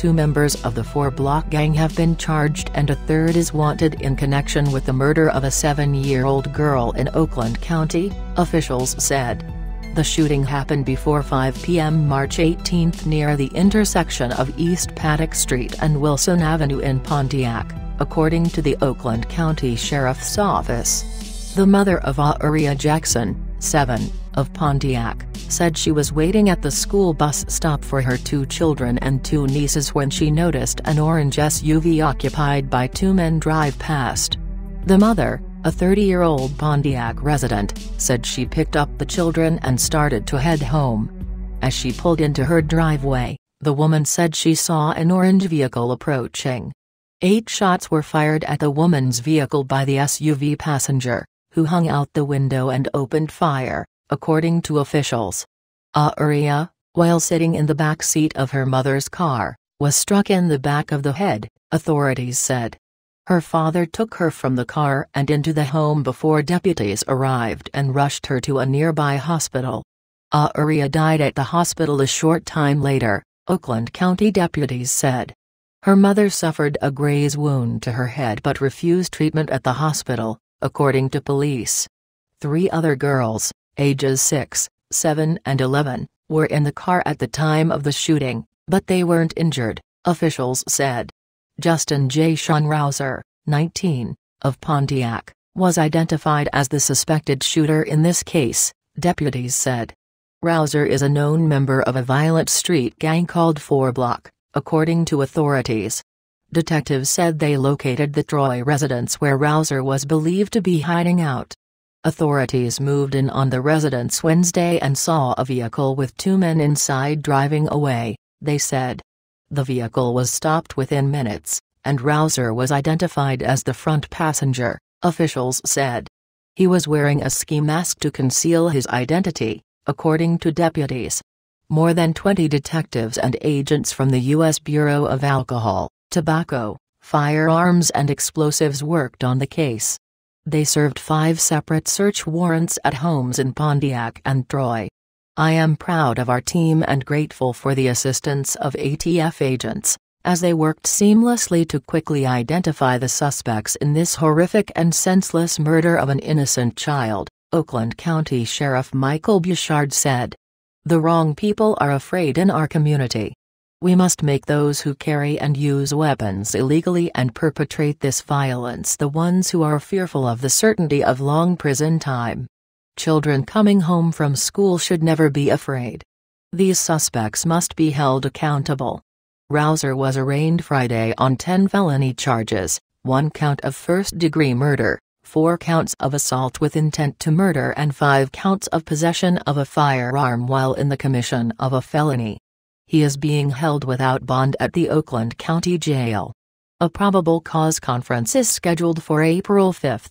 Two members of the four-block gang have been charged and a third is wanted in connection with the murder of a seven-year-old girl in Oakland County, officials said. The shooting happened before 5 p.m. March 18 near the intersection of East Paddock Street and Wilson Avenue in Pontiac, according to the Oakland County Sheriff's Office. The mother of Aurea Jackson, 7, of Pontiac, said she was waiting at the school bus stop for her two children and two nieces when she noticed an orange SUV occupied by two men drive past. The mother, a 30-year-old Pontiac resident, said she picked up the children and started to head home. As she pulled into her driveway, the woman said she saw an orange vehicle approaching. Eight shots were fired at the woman's vehicle by the SUV passenger, who hung out the window and opened fire according to officials. Aurea, while sitting in the back seat of her mother's car, was struck in the back of the head, authorities said. Her father took her from the car and into the home before deputies arrived and rushed her to a nearby hospital. Aurea died at the hospital a short time later, Oakland County deputies said. Her mother suffered a graze wound to her head but refused treatment at the hospital, according to police. Three other girls, ages 6, 7 and 11, were in the car at the time of the shooting, but they weren't injured, officials said. Justin Jason Rouser, 19, of Pontiac, was identified as the suspected shooter in this case, deputies said. Rouser is a known member of a violent street gang called Four Block, according to authorities. Detectives said they located the Troy residence where Rouser was believed to be hiding out. Authorities moved in on the residence Wednesday and saw a vehicle with two men inside driving away, they said. The vehicle was stopped within minutes, and Rouser was identified as the front passenger, officials said. He was wearing a ski mask to conceal his identity, according to deputies. More than 20 detectives and agents from the U.S. Bureau of Alcohol, Tobacco, Firearms and Explosives worked on the case. They served five separate search warrants at homes in Pontiac and Troy. I am proud of our team and grateful for the assistance of ATF agents, as they worked seamlessly to quickly identify the suspects in this horrific and senseless murder of an innocent child, Oakland County Sheriff Michael Bouchard said. The wrong people are afraid in our community. We must make those who carry and use weapons illegally and perpetrate this violence the ones who are fearful of the certainty of long prison time. Children coming home from school should never be afraid. These suspects must be held accountable. Rouser was arraigned Friday on 10 felony charges, one count of first-degree murder, four counts of assault with intent to murder and five counts of possession of a firearm while in the commission of a felony. He is being held without bond at the Oakland County Jail. A probable cause conference is scheduled for April 5.